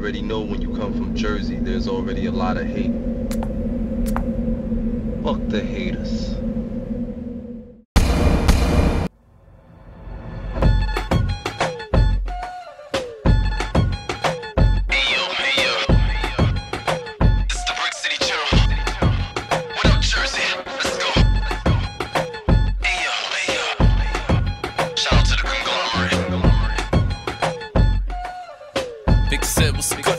already know when you come from Jersey, there's already a lot of hate. Fuck the haters.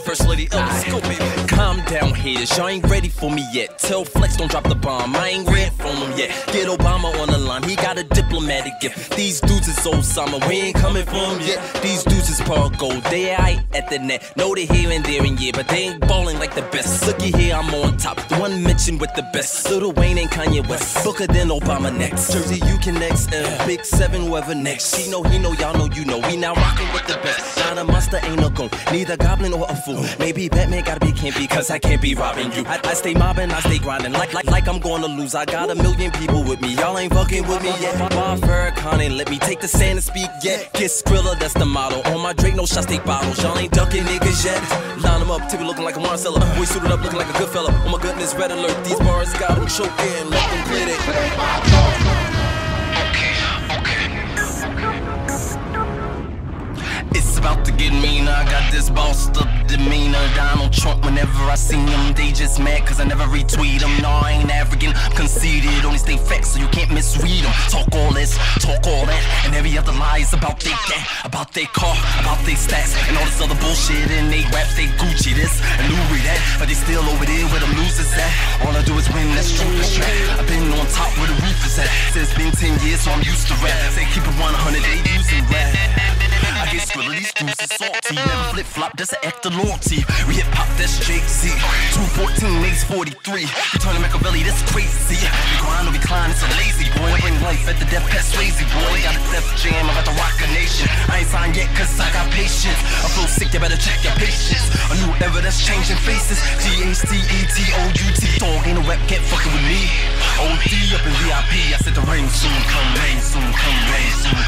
First lady, go, baby. Calm down, haters. Y'all ain't ready for me yet. Tell Flex don't drop the bomb. I ain't ready from him yet. Get Obama on the line. He got a diplomatic gift. These dudes is Osama. We ain't coming for him yet. These dudes is Paul Gold. They aight at the net. Know they here and there and yeah, but they ain't balling like the best. Looky here, I'm on top. The one mentioned with the best. Lil Wayne and Kanye West. Booker than Obama next. Jersey, you can next. Big Seven, whoever next. She know, he know, y'all know, you know. We now rocking with the best. Not a monster, ain't no goon. Neither goblin or a fool. Maybe Batman gotta be campy, cause I can't be robbing you. I, I stay mobbing, I stay grinding, like, like, like I'm gonna lose. I got a million people with me, y'all ain't fucking with me yet. My Farrakhan let me take the sand and speak yet. Get Skrilla, that's the motto. On my Drake, no shots, take bottles. Y'all ain't ducking niggas yet. Line them up, Tippy looking like a Marcella. Boy suited up, looking like a good fella. Oh my goodness, red alert. These bars got them choking, let them clear it. It's about to get mean. I got this bossed up demeanor. Donald Trump, whenever I see him, they just mad cause I never retweet him. No, I ain't arrogant, conceited. Only stay facts so you can't misread them. Talk all this, talk all that, and every other lie is about they that, about they car, about they stats, and all this other bullshit. And they raps, they Gucci this and Louis that, but they still over there where them losers at. All I do is win, that's true, that's trap. I've been on top where the roof is at. Since been 10 years, so I'm used to rap. Say keep it 100, they using rap. I get Skrilla, these dudes is salty. Never flip flop, that's an act of loyalty. We hip hop, that's Jay-Z. 214 makes 43. We turn to Machiavelli, that's crazy. We grind or recline, it's a lazy boy. Bring life at the death pet Swayze boy. Got a Def Jam, I'm about to rock a nation. I ain't signed yet, cause I got patience. I feel sick, you better check your patience. A new that's changing faces. G H T E T O U T. Dog ain't a rap, get fucking with me. OD up in VIP, I said the rain soon come, rain soon come, rain soon.